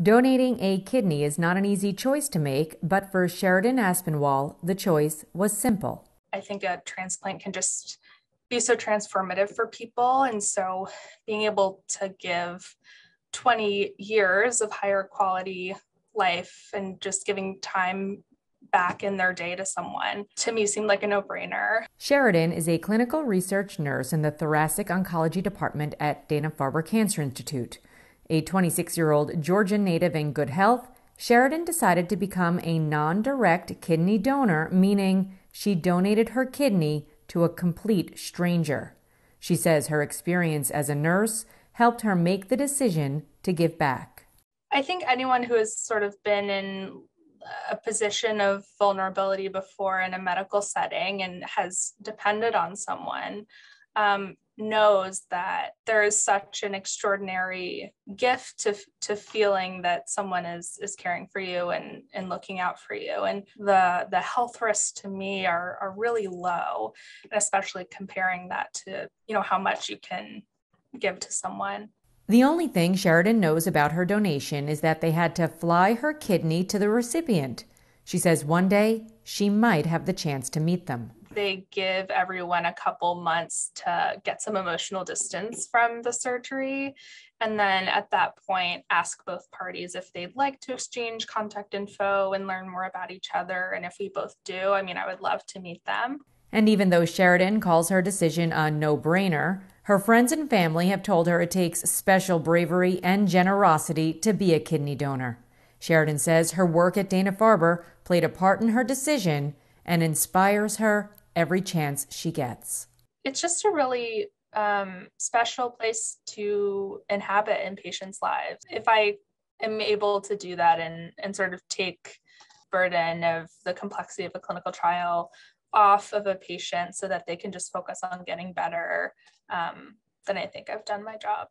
Donating a kidney is not an easy choice to make, but for Sheridan Aspinwall, the choice was simple. I think a transplant can just be so transformative for people. And so being able to give 20 years of higher quality life and just giving time back in their day to someone to me seemed like a no brainer. Sheridan is a clinical research nurse in the thoracic oncology department at Dana Farber Cancer Institute. A 26 year old Georgian native in good health, Sheridan decided to become a non direct kidney donor, meaning she donated her kidney to a complete stranger. She says her experience as a nurse helped her make the decision to give back. I think anyone who has sort of been in a position of vulnerability before in a medical setting and has depended on someone um, knows that there is such an extraordinary gift to, to feeling that someone is is caring for you and and looking out for you and the the health risks to me are are really low and especially comparing that to you know how much you can give to someone the only thing Sheridan knows about her donation is that they had to fly her kidney to the recipient. She says one day she might have the chance to meet them. They give everyone a couple months to get some emotional distance from the surgery. And then at that point, ask both parties if they'd like to exchange contact info and learn more about each other. And if we both do, I mean, I would love to meet them. And even though Sheridan calls her decision a no brainer, her friends and family have told her it takes special bravery and generosity to be a kidney donor. Sheridan says her work at Dana Farber played a part in her decision and inspires her every chance she gets. It's just a really um, special place to inhabit in patients' lives. If I am able to do that and, and sort of take burden of the complexity of a clinical trial off of a patient so that they can just focus on getting better, um, then I think I've done my job.